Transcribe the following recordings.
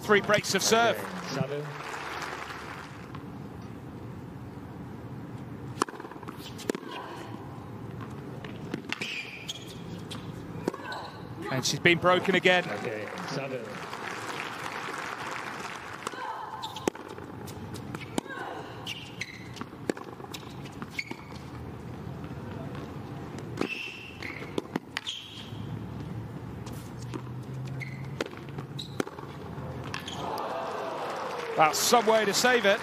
Three breaks of serve. Seven. And she's been broken again. Okay, seven. That's some way to save it.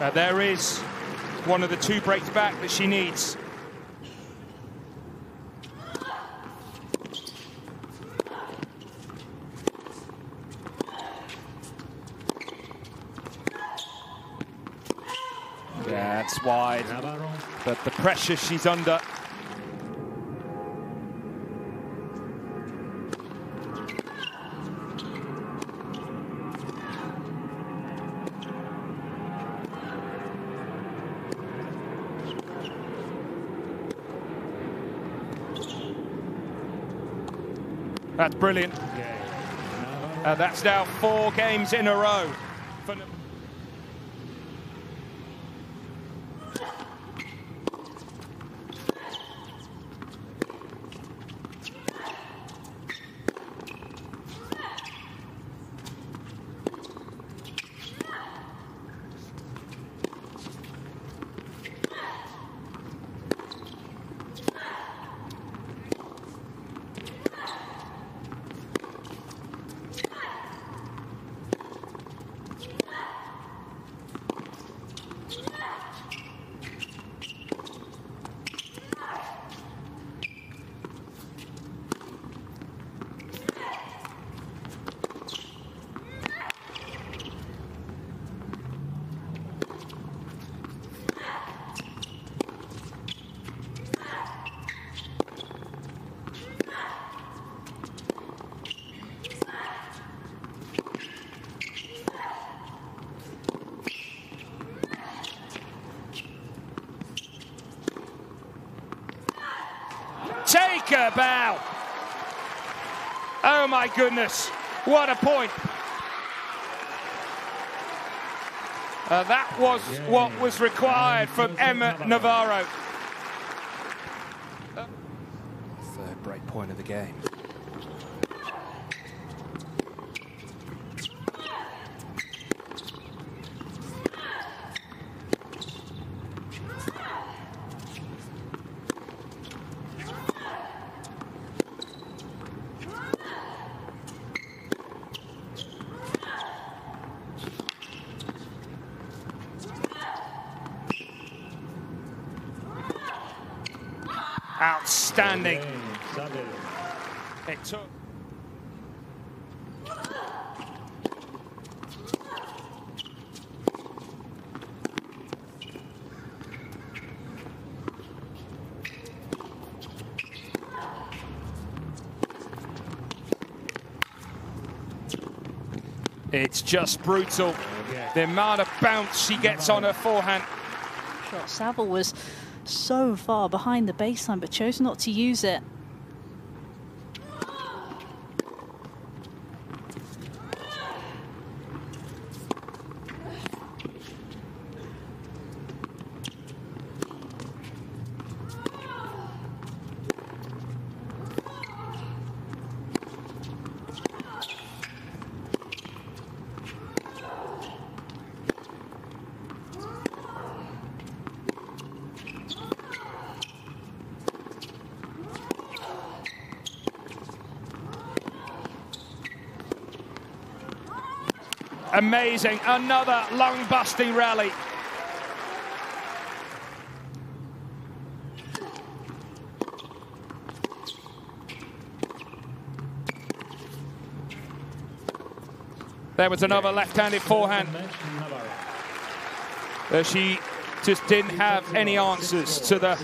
Uh, there is one of the two breaks back that she needs. That's wide, but the pressure she's under. That's brilliant. Uh, that's now four games in a row. Bow. Oh my goodness. What a point. Uh, that was what was required from Emma Navarro. Third break point of the game. Outstanding. It took. It's just brutal. Oh, the amount of bounce she gets on her forehand. shot. Saville was so far behind the baseline, but chose not to use it. Amazing. Another lung busting rally. There was another left handed forehand. Uh, she just didn't have any answers to the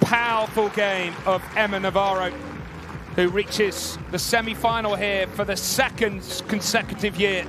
powerful game of Emma Navarro, who reaches the semi final here for the second consecutive year.